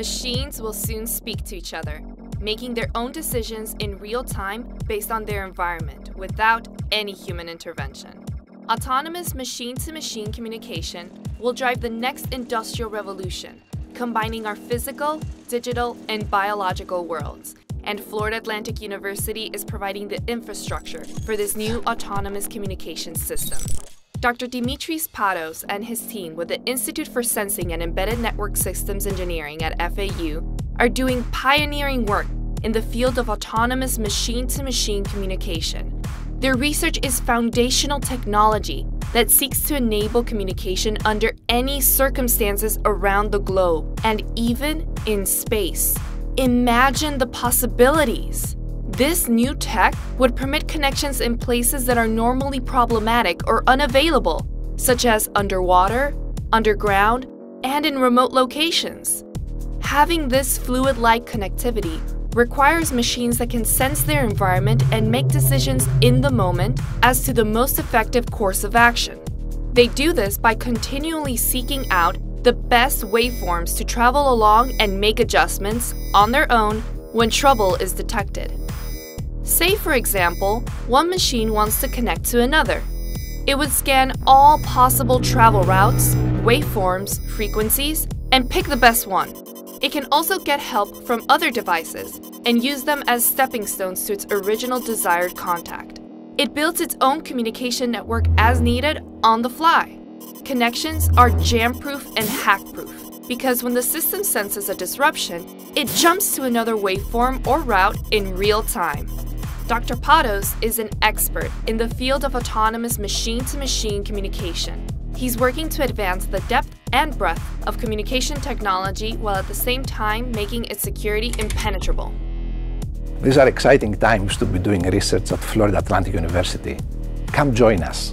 Machines will soon speak to each other, making their own decisions in real time based on their environment without any human intervention. Autonomous machine to machine communication will drive the next industrial revolution, combining our physical, digital, and biological worlds. And Florida Atlantic University is providing the infrastructure for this new autonomous communication system. Dr. Dimitris Pados and his team with the Institute for Sensing and Embedded Network Systems Engineering at FAU are doing pioneering work in the field of autonomous machine to machine communication. Their research is foundational technology that seeks to enable communication under any circumstances around the globe and even in space. Imagine the possibilities! This new tech would permit connections in places that are normally problematic or unavailable, such as underwater, underground, and in remote locations. Having this fluid-like connectivity requires machines that can sense their environment and make decisions in the moment as to the most effective course of action. They do this by continually seeking out the best waveforms to travel along and make adjustments on their own when trouble is detected. Say, for example, one machine wants to connect to another. It would scan all possible travel routes, waveforms, frequencies, and pick the best one. It can also get help from other devices and use them as stepping stones to its original desired contact. It builds its own communication network as needed on the fly. Connections are jam-proof and hack-proof because when the system senses a disruption, it jumps to another waveform or route in real time. Dr. Pados is an expert in the field of autonomous machine to machine communication. He's working to advance the depth and breadth of communication technology while at the same time making its security impenetrable. These are exciting times to be doing research at Florida Atlantic University. Come join us.